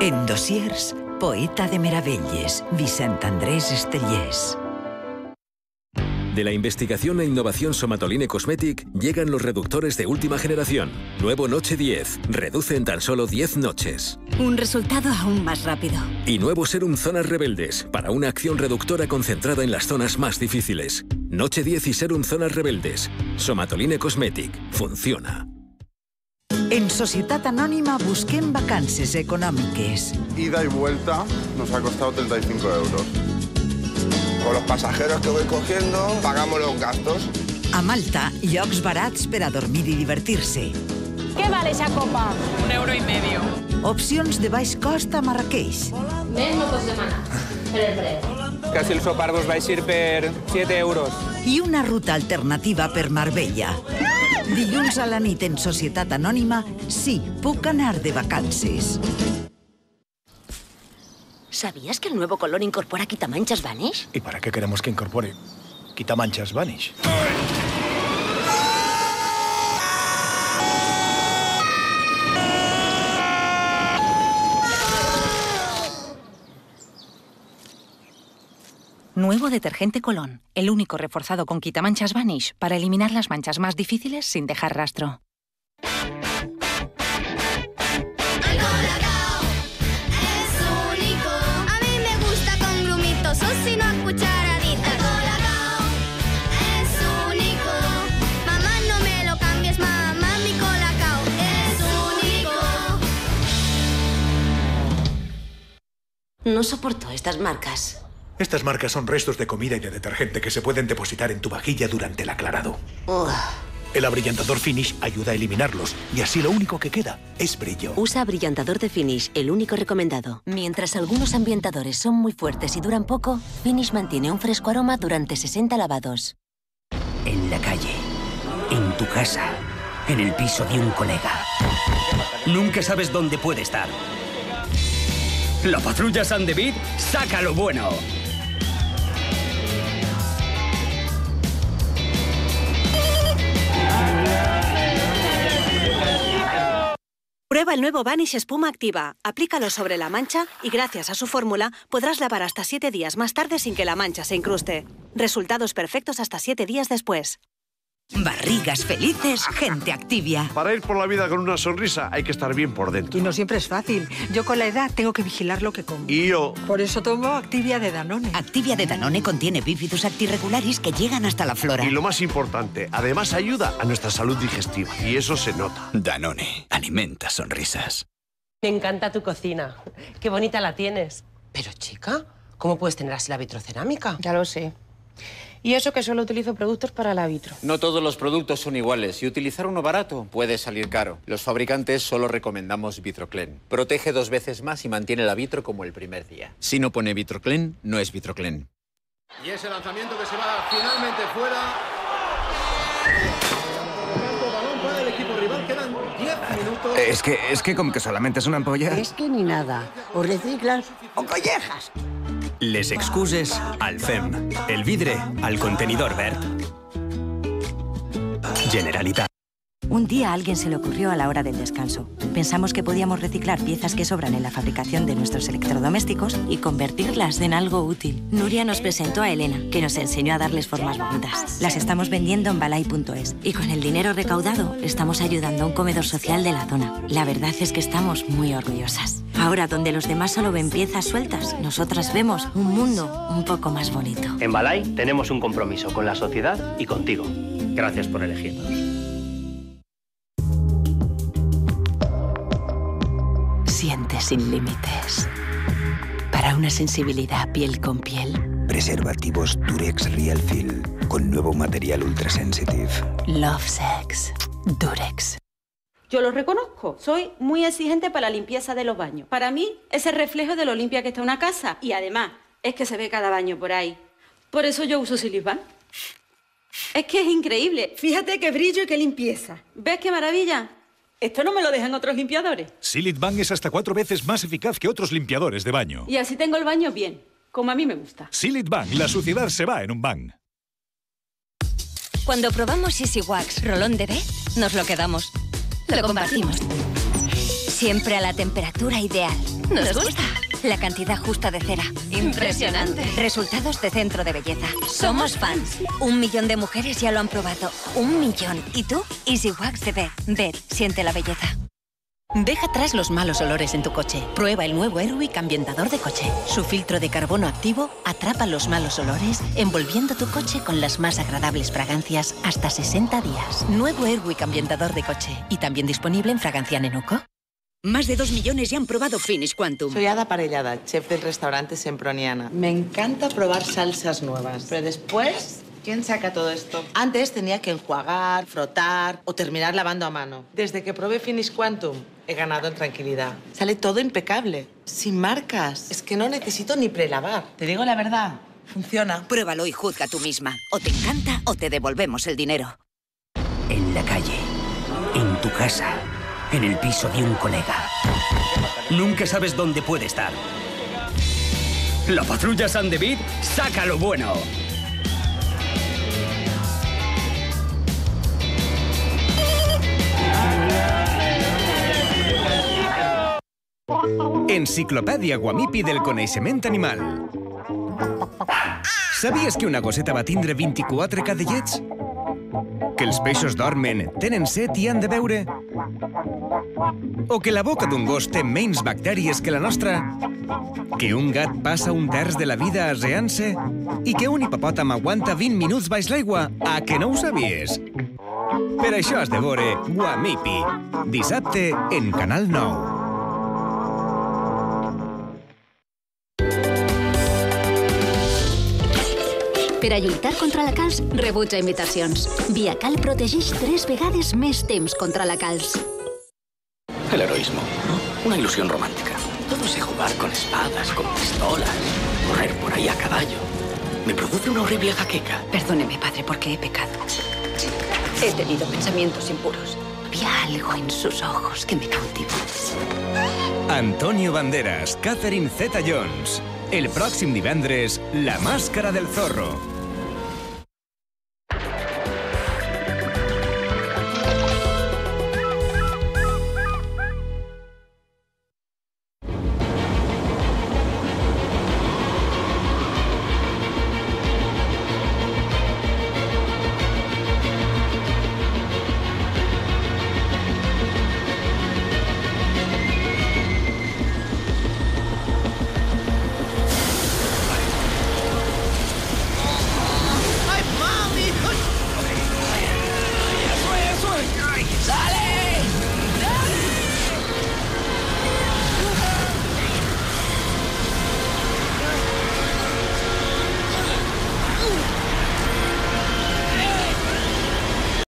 En Dossiers, poeta de meravelles, Vicent Andrés Estellés. De la investigación e innovación Somatoline Cosmetic llegan los reductores de última generación. Nuevo Noche 10. Reduce en tan solo 10 noches. Un resultado aún más rápido. Y nuevo Serum Zonas Rebeldes. Para una acción reductora concentrada en las zonas más difíciles. Noche 10 y Serum Zonas Rebeldes. Somatoline Cosmetic. Funciona. En Societat Anònima busquem vacances econòmiques. Ida y vuelta nos ha costado 35 euros. Con los pasajeros que voy cogiendo, pagamos los gastos. A Malta, llocs barats per a dormir i divertir-se. ¿Qué vale esa copa? Un euro y medio. Opcions de baix cost a Marrakeix. Mes no pots demanar, per el preu. Casi el sopar vos vais a ir per 7 euros. I una ruta alternativa per Marbella. Dilluns a la nit en Societat Anònima, sí, puc anar de vacances. ¿Sabías que el nuevo color incorpora quitamanchas Vanish? ¿Y para qué queremos que incorpore quitamanchas Vanish? Nuevo detergente Colón, el único reforzado con quitamanchas Vanish para eliminar las manchas más difíciles sin dejar rastro. No soporto estas marcas. Estas marcas son restos de comida y de detergente que se pueden depositar en tu vajilla durante el aclarado. El abrillantador Finish ayuda a eliminarlos y así lo único que queda es brillo. Usa abrillantador de Finish, el único recomendado. Mientras algunos ambientadores son muy fuertes y duran poco, Finish mantiene un fresco aroma durante 60 lavados. En la calle, en tu casa, en el piso de un colega. Nunca sabes dónde puede estar. La patrulla San David saca lo bueno. Prueba el nuevo Vanish Espuma Activa. Aplícalo sobre la mancha y gracias a su fórmula podrás lavar hasta 7 días más tarde sin que la mancha se incruste. Resultados perfectos hasta 7 días después. Barrigas felices, gente activia. Para ir por la vida con una sonrisa hay que estar bien por dentro. Y no siempre es fácil. Yo con la edad tengo que vigilar lo que como. Y yo... Por eso tomo Activia de Danone. Activia de Danone contiene bífidus actirregularis que llegan hasta la flora. Y lo más importante, además ayuda a nuestra salud digestiva. Y eso se nota. Danone, alimenta sonrisas. Me encanta tu cocina. Qué bonita la tienes. Pero chica, ¿cómo puedes tener así la vitrocerámica? Ya lo sé. Y eso que solo utilizo productos para la vitro. No todos los productos son iguales y utilizar uno barato puede salir caro. Los fabricantes solo recomendamos Vitroclen. Protege dos veces más y mantiene la vitro como el primer día. Si no pone Vitroclen, no es Vitroclen. Y ese lanzamiento que se va finalmente fuera. balón para el equipo rival. Quedan 10 minutos. Es que, es que como que solamente es una ampolla. Es que ni nada. O reciclas o collejas. Les excuses al FEM. El vidre al contenidor verd. Generalitat. Un día a alguien se le ocurrió a la hora del descanso. Pensamos que podíamos reciclar piezas que sobran en la fabricación de nuestros electrodomésticos y convertirlas en algo útil. Nuria nos presentó a Elena, que nos enseñó a darles formas bonitas. Las estamos vendiendo en balay.es y con el dinero recaudado estamos ayudando a un comedor social de la zona. La verdad es que estamos muy orgullosas. Ahora, donde los demás solo ven piezas sueltas, nosotras vemos un mundo un poco más bonito. En Balay tenemos un compromiso con la sociedad y contigo. Gracias por elegirnos. Siente sin límites. Para una sensibilidad piel con piel. Preservativos Durex Real Feel con nuevo material ultra sensitive. Love Sex. Durex. Yo lo reconozco. Soy muy exigente para la limpieza de los baños. Para mí es el reflejo de lo limpia que está una casa. Y además, es que se ve cada baño por ahí. Por eso yo uso Silipán. Es que es increíble. Fíjate qué brillo y qué limpieza. ¿Ves qué maravilla? Esto no me lo dejan otros limpiadores. Silit Bang es hasta cuatro veces más eficaz que otros limpiadores de baño. Y así tengo el baño bien, como a mí me gusta. Silit Bang, la suciedad se va en un bang. Cuando probamos Easy Wax Rolón de B, nos lo quedamos. Lo compartimos. Siempre a la temperatura ideal. Nos gusta. La cantidad justa de cera. Impresionante. Resultados de centro de belleza. Somos fans. Un millón de mujeres ya lo han probado. Un millón. ¿Y tú? Easy Wax de Bed. Bed. Siente la belleza. Deja atrás los malos olores en tu coche. Prueba el nuevo Airwick ambientador de coche. Su filtro de carbono activo atrapa los malos olores, envolviendo tu coche con las más agradables fragancias hasta 60 días. Nuevo Airwick ambientador de coche. Y también disponible en fragancia Nenuco. Más de dos millones ya han probado Finish Quantum. Soy Ada Parellada, chef del restaurante Semproniana. Me encanta probar salsas nuevas, pero después ¿Quién saca todo esto? Antes tenía que enjuagar, frotar o terminar lavando a mano. Desde que probé Finish Quantum, he ganado en tranquilidad. Sale todo impecable, sin marcas. Es que no necesito ni prelavar. Te digo la verdad, funciona. Pruébalo y juzga tú misma. O te encanta o te devolvemos el dinero. En la calle, en tu casa, en el piso de un colega. Nunca sabes dónde puede estar. La patrulla San David saca lo bueno. Enciclopèdia Guamipi del coneixement animal. Sabies que una gosseta va tindre 24 cadellets? Que els peixos dormen, tenen set i han de beure? O que la boca d'un gos té menys bactèries que la nostra? Que un gat passa un terç de la vida aseant-se? I que un hipopòtam aguanta 20 minuts baix l'aigua? A que no ho sabies? Per això has de veure Guamipi. Dissabte en Canal 9. Per a lluitar contra la calç, rebutja invitacions. Viacal protegeix tres vegades més temps contra la calç. El heroísmo, ¿no? Una ilusión romántica. Todo sé jugar con espadas, con pistolas, correr por ahí a caballo. Me produce una horrible jaqueca. Perdóneme, padre, porque he pecado. He tenido pensamientos impuros. Había algo en sus ojos que me cautivó. Antonio Banderas, Catherine Zeta-Jones. El pròxim divendres, La màscara del zorro.